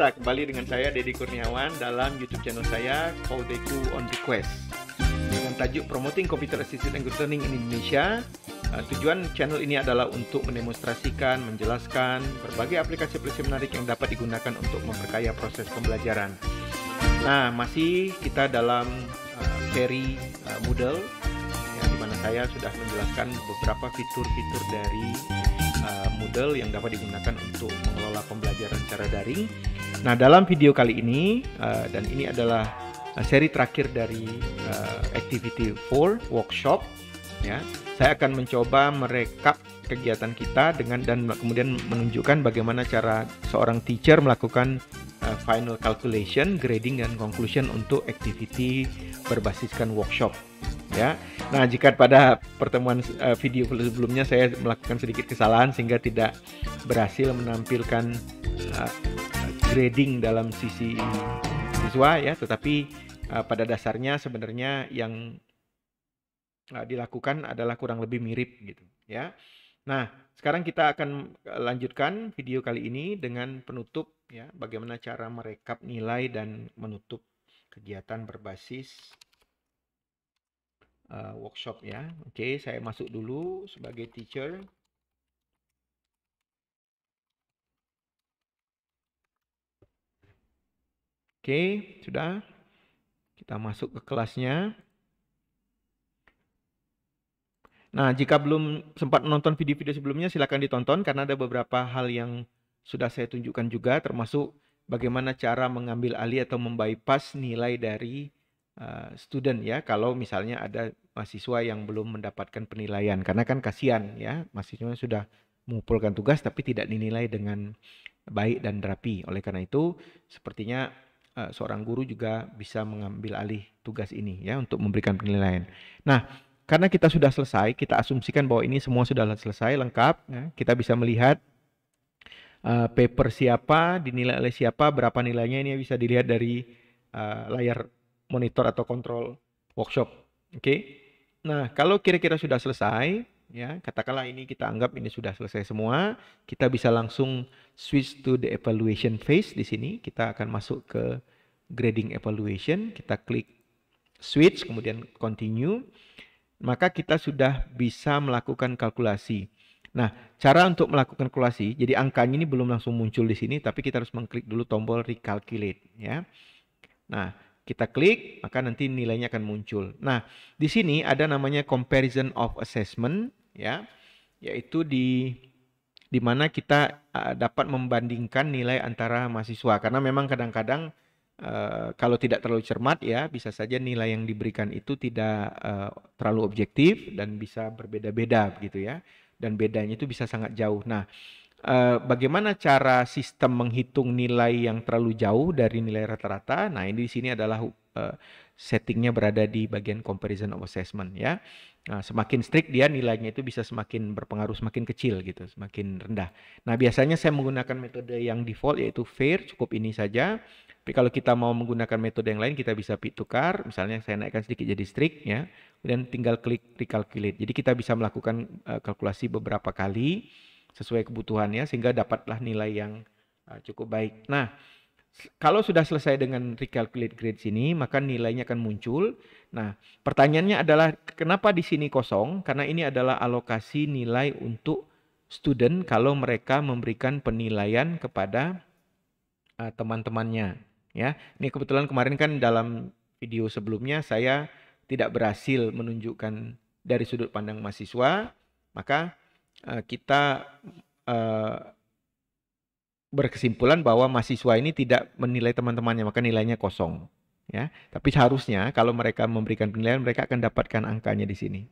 biasa kembali dengan saya Dedi Kurniawan dalam YouTube channel saya Kodeku on Request dengan tajuk Promoting Computer Assisted Language Learning in Indonesia. Uh, tujuan channel ini adalah untuk mendemonstrasikan, menjelaskan berbagai aplikasi-aplikasi menarik yang dapat digunakan untuk memperkaya proses pembelajaran. Nah, masih kita dalam uh, seri uh, Moodle yang di mana saya sudah menjelaskan beberapa fitur-fitur dari uh, Moodle yang dapat digunakan untuk mengelola pembelajaran secara daring. Nah, dalam video kali ini uh, dan ini adalah uh, seri terakhir dari Activity 4 workshop ya saya akan mencoba merekap kegiatan kita dengan dan kemudian menunjukkan bagaimana cara seorang teacher melakukan final calculation, grading dan conclusion untuk activity berbasiskan workshop. Ya. Nah, jika pada pertemuan uh, video sebelumnya saya melakukan sedikit kesalahan sehingga tidak berhasil menampilkan uh, grading dalam sisi siswa ya, tetapi uh, pada dasarnya sebenarnya yang uh, dilakukan adalah kurang lebih mirip gitu ya. Nah, sekarang kita akan lanjutkan video kali ini dengan penutup ya, bagaimana cara merekap nilai dan menutup kegiatan berbasis uh, workshop ya. Oke, saya masuk dulu sebagai teacher. Oke, sudah. Kita masuk ke kelasnya. Nah, jika belum sempat menonton video-video sebelumnya, silakan ditonton karena ada beberapa hal yang sudah saya tunjukkan juga, termasuk bagaimana cara mengambil alih atau membypass nilai dari uh, student ya. Kalau misalnya ada mahasiswa yang belum mendapatkan penilaian, karena kan kasihan ya, mahasiswa sudah mengumpulkan tugas tapi tidak dinilai dengan baik dan rapi. Oleh karena itu, sepertinya uh, seorang guru juga bisa mengambil alih tugas ini ya untuk memberikan penilaian. Nah, karena kita sudah selesai, kita asumsikan bahwa ini semua sudah selesai, lengkap. Ya. Kita bisa melihat uh, paper siapa, dinilai oleh siapa, berapa nilainya ini bisa dilihat dari uh, layar monitor atau kontrol workshop. Oke. Okay? Nah, kalau kira-kira sudah selesai, ya katakanlah ini kita anggap ini sudah selesai semua, kita bisa langsung switch to the evaluation phase di sini. Kita akan masuk ke grading evaluation. Kita klik switch, kemudian continue maka kita sudah bisa melakukan kalkulasi. Nah, cara untuk melakukan kalkulasi, jadi angkanya ini belum langsung muncul di sini, tapi kita harus mengklik dulu tombol recalculate, ya. Nah, kita klik, maka nanti nilainya akan muncul. Nah, di sini ada namanya comparison of assessment, ya, yaitu di di mana kita uh, dapat membandingkan nilai antara mahasiswa, karena memang kadang-kadang Uh, kalau tidak terlalu cermat ya bisa saja nilai yang diberikan itu tidak uh, terlalu objektif dan bisa berbeda-beda begitu ya dan bedanya itu bisa sangat jauh. Nah, uh, bagaimana cara sistem menghitung nilai yang terlalu jauh dari nilai rata-rata? Nah, ini di sini adalah uh, settingnya berada di bagian comparison of assessment ya. Nah, semakin strict dia nilainya itu bisa semakin berpengaruh semakin kecil gitu, semakin rendah. Nah, biasanya saya menggunakan metode yang default yaitu FAIR, cukup ini saja. Tapi kalau kita mau menggunakan metode yang lain, kita bisa tukar. Misalnya saya naikkan sedikit jadi strict ya. Kemudian tinggal klik recalculate. Jadi kita bisa melakukan uh, kalkulasi beberapa kali sesuai kebutuhannya sehingga dapatlah nilai yang uh, cukup baik. Nah, kalau sudah selesai dengan recalculate grade sini, maka nilainya akan muncul. Nah, pertanyaannya adalah kenapa di sini kosong? Karena ini adalah alokasi nilai untuk student kalau mereka memberikan penilaian kepada uh, teman-temannya ya. Ini kebetulan kemarin kan dalam video sebelumnya saya tidak berhasil menunjukkan dari sudut pandang mahasiswa, maka uh, kita uh, berkesimpulan bahwa mahasiswa ini tidak menilai teman-temannya, maka nilainya kosong. Ya, tapi seharusnya kalau mereka memberikan penilaian, mereka akan dapatkan angkanya di sini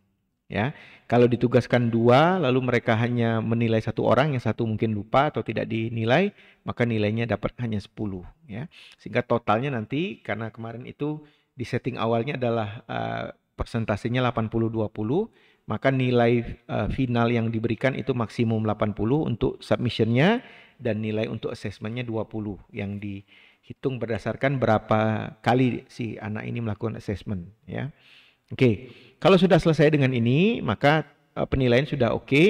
ya kalau ditugaskan dua lalu mereka hanya menilai satu orang yang satu mungkin lupa atau tidak dinilai maka nilainya dapat hanya 10 ya sehingga totalnya nanti karena kemarin itu di setting awalnya adalah uh, persentasenya 80-20 maka nilai uh, final yang diberikan itu maksimum 80 untuk submissionnya dan nilai untuk assessmentnya 20 yang dihitung berdasarkan berapa kali si anak ini melakukan assessment ya Oke, kalau sudah selesai dengan ini, maka uh, penilaian sudah oke. Okay.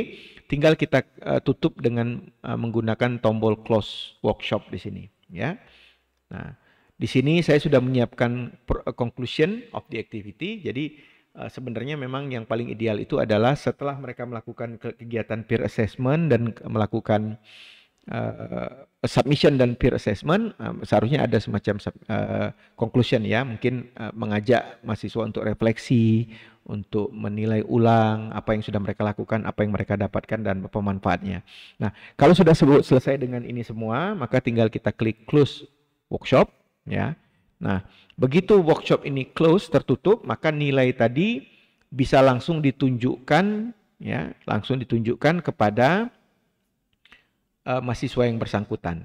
Tinggal kita uh, tutup dengan uh, menggunakan tombol close workshop di sini. ya. Nah, di sini saya sudah menyiapkan conclusion of the activity. Jadi sebenarnya memang yang paling ideal itu adalah setelah mereka melakukan kegiatan peer assessment dan melakukan uh, submission dan peer assessment uh, seharusnya ada semacam uh, conclusion ya. Mungkin uh, mengajak mahasiswa untuk refleksi untuk menilai ulang apa yang sudah mereka lakukan apa yang mereka dapatkan dan apa manfaatnya nah kalau sudah selesai dengan ini semua maka tinggal kita klik close workshop ya. Nah begitu workshop ini close tertutup maka nilai tadi bisa langsung ditunjukkan ya langsung ditunjukkan kepada uh, mahasiswa yang bersangkutan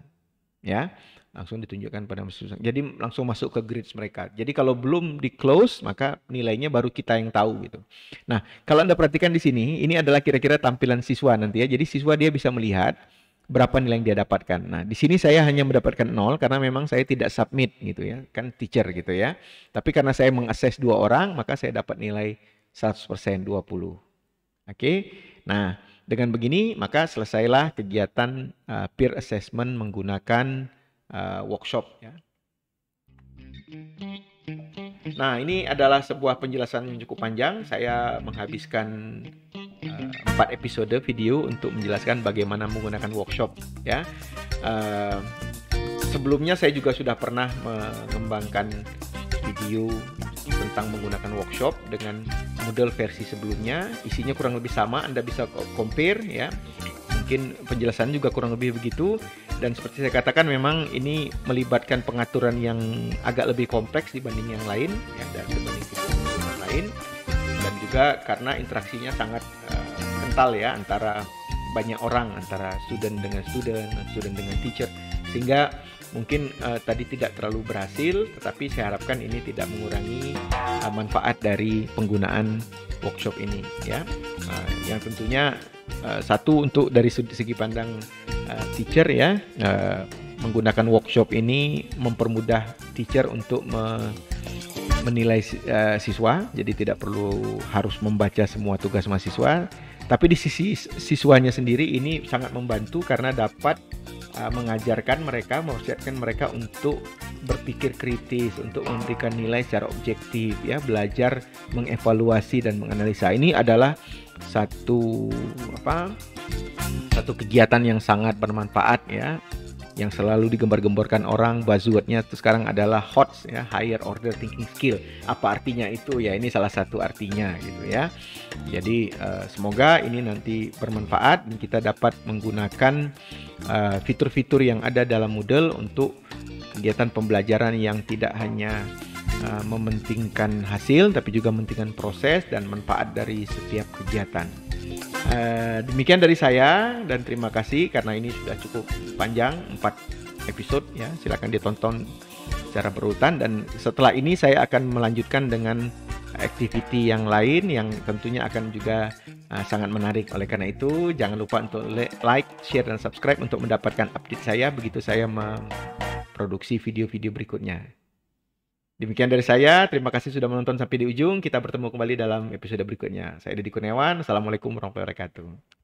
ya. Langsung ditunjukkan pada mahasiswa jadi langsung masuk ke grids mereka. Jadi kalau belum di close maka nilainya baru kita yang tahu gitu. Nah kalau anda perhatikan di sini ini adalah kira-kira tampilan siswa nanti ya. Jadi siswa dia bisa melihat berapa nilai yang dia dapatkan nah di sini saya hanya mendapatkan nol karena memang saya tidak submit gitu ya kan teacher gitu ya tapi karena saya mengakses dua orang maka saya dapat nilai 100% 20 oke okay? nah dengan begini, maka selesailah kegiatan uh, peer assessment menggunakan uh, workshop. Ya. Nah, ini adalah sebuah penjelasan yang cukup panjang. Saya menghabiskan uh, empat uh, episode video untuk menjelaskan bagaimana menggunakan workshop. Ya, uh, sebelumnya saya juga sudah pernah mengembangkan video tentang menggunakan workshop dengan model versi sebelumnya. Isinya kurang lebih sama, Anda bisa compare ya. Mungkin penjelasan juga kurang lebih begitu dan seperti saya katakan memang ini melibatkan pengaturan yang agak lebih kompleks dibanding yang lain ya dan dibanding yang lain dan juga karena interaksinya sangat uh, kental ya antara banyak orang antara student dengan student, student dengan teacher sehingga mungkin uh, tadi tidak terlalu berhasil, tetapi saya harapkan ini tidak mengurangi uh, manfaat dari penggunaan workshop ini, ya. Uh, yang tentunya uh, satu untuk dari segi pandang uh, teacher ya, uh, menggunakan workshop ini mempermudah teacher untuk me menilai uh, siswa, jadi tidak perlu harus membaca semua tugas mahasiswa. Tapi di sisi siswanya sendiri ini sangat membantu karena dapat uh, mengajarkan mereka, mewasiatkan mereka untuk berpikir kritis, untuk memberikan nilai secara objektif, ya, belajar mengevaluasi dan menganalisa. Ini adalah satu apa? Satu kegiatan yang sangat bermanfaat ya yang selalu digembar-gemborkan orang buzzwordnya itu sekarang adalah HOTS ya higher order thinking skill. Apa artinya itu? Ya ini salah satu artinya gitu ya. Jadi uh, semoga ini nanti bermanfaat dan kita dapat menggunakan uh, fitur-fitur yang ada dalam Moodle untuk kegiatan pembelajaran yang tidak hanya uh, mementingkan hasil tapi juga mementingkan proses dan manfaat dari setiap kegiatan. Uh, demikian dari saya dan terima kasih karena ini sudah cukup panjang 4 episode ya. Silahkan ditonton secara berurutan dan setelah ini saya akan melanjutkan dengan activity yang lain yang tentunya akan juga uh, sangat menarik. Oleh karena itu jangan lupa untuk like share dan subscribe untuk mendapatkan update saya begitu saya memproduksi video-video berikutnya Demikian dari saya. Terima kasih sudah menonton sampai di ujung. Kita bertemu kembali dalam episode berikutnya. Saya Deddy Kurniawan. Assalamualaikum warahmatullahi wabarakatuh.